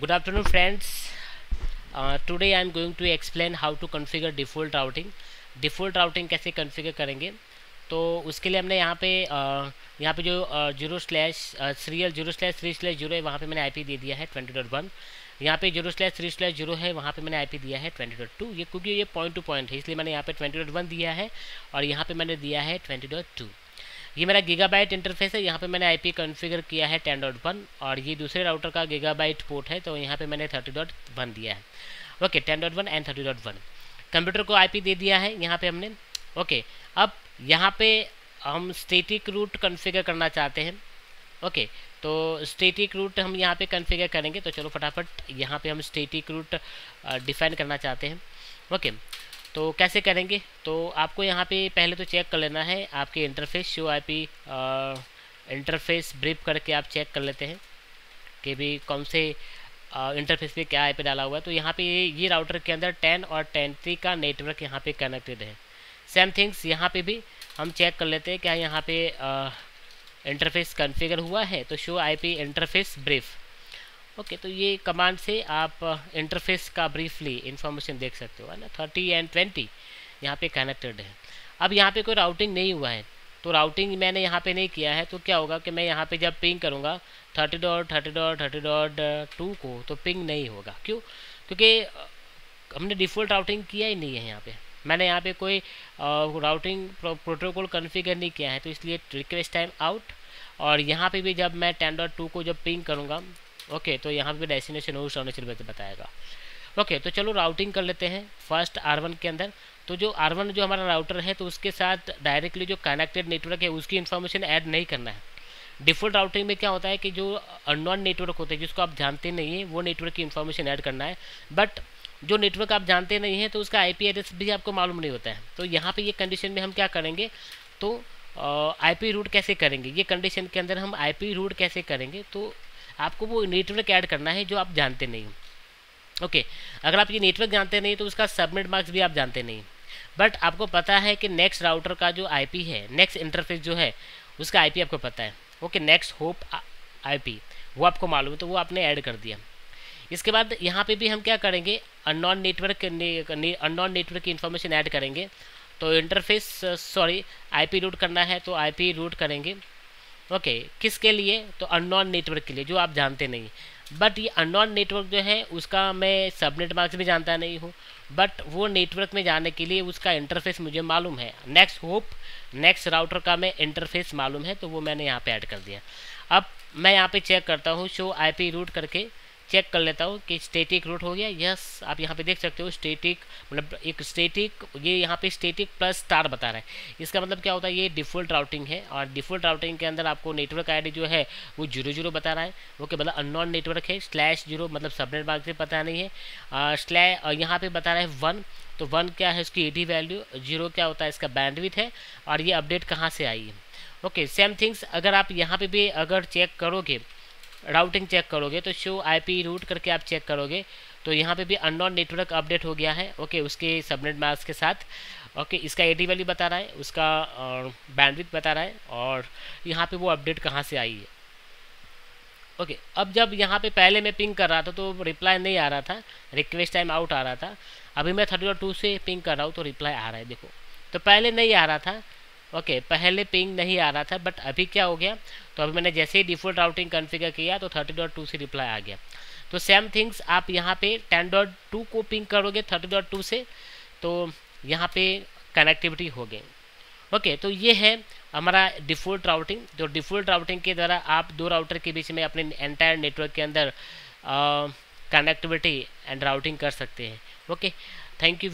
good afternoon friends. Uh, today I am going to explain how to configure routing. Default routing कैसे configure करेंगे? तो उसके लिए हमने यहाँ पे uh, यहाँ पे जो zero slash serial zero slash three slash zero है वहाँ पे मैंने आईपी दे दिया है ट्वेंटी डॉट वन यहाँ पे zero slash three slash zero है वहाँ पे मैंने आईपी दिया है ट्वेंटी डॉट टू ये क्योंकि ये पॉइंट टू पॉइंट है इसलिए मैंने यहाँ पे ट्वेंटी डॉट वन दिया है और यहाँ पे मैंने दिया है ट्वेंटी डॉट टू ये मेरा गीगाबाइट इंटरफेस है, यहाँ पे मैंने आईपी कॉन्फ़िगर किया है टेन डॉट वन और ये दूसरे राउटर का गीगाबाइट पोर्ट है तो यहाँ पे मैंने थर्टी डॉट वन दिया है। Okay ten dot one and thirty dot one computer को आईपी दे दिया है, यहाँ पे हमने। ओके अब यहाँ पे हम स्टेटिक रूट कॉन्फ़िगर करना चाहते हैं। ओके तो स्टेटिक रूट हम यहाँ पे कॉन्फ़िगर करेंगे तो चलो फटाफट यहाँ पे हम स्टेटिक रूट डिफाइन करना चाहते हैं। ओके तो कैसे करेंगे? तो आपको यहाँ पे पहले तो चेक कर लेना है, आपके interface show IP interface brief करके आप चेक कर लेते हैं कि भी कौन से इंटरफेस पे क्या आईपी डाला हुआ है। तो यहाँ पे ये राउटर के अंदर टेन और टेन थ्री का नेटवर्क यहाँ पे कनेक्टेड है। सेम थिंग्स यहाँ पे भी हम चेक कर लेते हैं, क्या यहाँ पे इंटरफेस कन्फिगर हुआ है? तो show IP interface brief okay तो ये कमांड से आप इंटरफेस का ब्रीफली इंफॉर्मेशन देख सकते हो, है ना? थर्टी एंड ट्वेंटी यहाँ पे कनेक्टेड है। अब यहाँ पे कोई राउटिंग नहीं हुआ है तो राउटिंग मैंने यहाँ पे नहीं किया है तो क्या होगा कि मैं यहाँ पे जब पिंग करूँगा thirty dot thirty dot thirty dot two को तो पिंग नहीं होगा। क्यों? क्योंकि हमने डिफ़ॉल्ट राउटिंग किया ही नहीं है यहाँ पे। मैंने यहाँ पे कोई राउटिंग प्रोटोकॉल कन्फिगर नहीं किया है तो इसलिए रिक्वेस्ट टाइम आउट और यहाँ पे भी जब मैं टेन डॉट टू को जब पिंग करूँगा ओके तो यहाँ पे डेस्टिनेशन होस्ट होने चल बताएगा। ओके तो चलो राउटिंग कर लेते हैं फ़र्स्ट आर के अंदर। तो जो आर जो हमारा राउटर है तो उसके साथ डायरेक्टली जो कनेक्टेड नेटवर्क है, उसकी इन्फॉर्मेशन ऐड नहीं करना है। डिफ़ॉल्ट राउटिंग में क्या होता है कि जो अननोन नेटवर्क होते हैं, जिसको आप जानते नहीं हैं, वो नेटवर्क की इन्फॉर्मेशन ऐड करना है। बट जो नेटवर्क आप जानते नहीं हैं तो उसका आईपी एड्रेस भी आपको मालूम नहीं होता है। तो यहाँ पे ये कंडीशन में हम क्या करेंगे? तो आईपी रूट कैसे करेंगे? ये कंडीशन के अंदर हम आईपी रूट कैसे करेंगे? तो आपको वो नेटवर्क ऐड करना है जो आप जानते नहीं ओके, अगर आप ये नेटवर्क जानते नहीं तो उसका सबमिट मार्क्स भी आप जानते नहीं। बट आपको पता है कि नेक्स्ट राउटर का जो आईपी है, नेक्स्ट इंटरफेस जो है, उसका आईपी आपको पता है। ओके, नेक्स्ट होप आईपी, वो आपको मालूम है तो वो आपने ऐड कर दिया। इसके बाद यहाँ पे भी हम क्या करेंगे, अननॉन नेटवर्क अननॉन नेटवर्क की इन्फॉर्मेशन ऐड करेंगे। तो इंटरफेस सॉरी आईपी रूट करना है तो आईपी रूट करेंगे। ओके किसके लिए? तो अननोन नेटवर्क के लिए, जो आप जानते नहीं। बट ये अननोन नेटवर्क जो है, उसका मैं सबनेट मार्क्स भी जानता नहीं हूँ। बट वो नेटवर्क में जाने के लिए उसका इंटरफेस मुझे मालूम है। नेक्स्ट होप नेक्स्ट राउटर का मैं इंटरफेस मालूम है तो वो मैंने यहाँ पे ऐड कर दिया। अब मैं यहाँ पे चेक करता हूँ शो आईपी रूट करके। चेक कर लेता हूँ कि स्टेटिक रूट हो गया। यस आप यहाँ पे देख सकते हो स्टेटिक मतलब एक स्टेटिक ये यहाँ पे स्टेटिक प्लस स्टार बता रहा है। इसका मतलब क्या होता है? ये डिफ़ॉल्ट राउटिंग है और डिफ़ॉल्ट राउटिंग के अंदर आपको नेटवर्क आईडी जो है, वो ज़ीरो ज़ीरो बता रहा है। वो कि मतलब अननोन नेटवर्क है स्लैश ज़ीरो मतलब सबनेट मार्क से पता नहीं है। स्लैश यहाँ पर बता रहा है वन तो वन क्या है उसकी एटी वैल्यू ज़ीरो क्या होता है इसका बैंडविथ है और ये अपडेट कहाँ से आई है? ओके सेम थिंग्स अगर आप यहाँ पे भी अगर चेक करोगे राउटिंग चेक करोगे तो शो आईपी रूट करके आप चेक करोगे तो यहाँ पे भी अननोन नेटवर्क अपडेट हो गया है ओके उसके सबनेट मार्क्स के साथ ओके इसका एडी वैल्यू बता रहा है, उसका बैंडविथ बता रहा है, और यहाँ पे वो अपडेट कहाँ से आई है। ओके अब जब यहाँ पे पहले मैं पिंग कर रहा था तो रिप्लाई नहीं आ रहा था रिक्वेस्ट टाइम आउट आ रहा था, अभी मैं थर्टी टू से पिंग कर रहा हूँ तो रिप्लाई आ रहा है, देखो। तो पहले नहीं आ रहा था ओके, पहले पिंग नहीं आ रहा था बट अभी क्या हो गया? तो अभी मैंने जैसे ही डिफ़ॉल्ट राउटिंग कन्फिगर किया तो थर्टी डॉट टू से रिप्लाई आ गया। तो सेम थिंग्स आप यहाँ पे टेन डॉट टू को पिंग करोगे थर्टी डॉट टू से तो यहाँ पे कनेक्टिविटी हो गई ओके तो ये है हमारा डिफ़ॉल्ट राउटिंग जो डिफ़ॉल्ट राउटिंग के द्वारा आप दो राउटर के बीच में अपने एंटायर नेटवर्क के अंदर कनेक्टिविटी एंड राउटिंग कर सकते हैं। Okay thank you